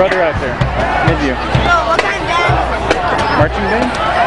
brother out there. Mid you. No, what kind of band? Marching band?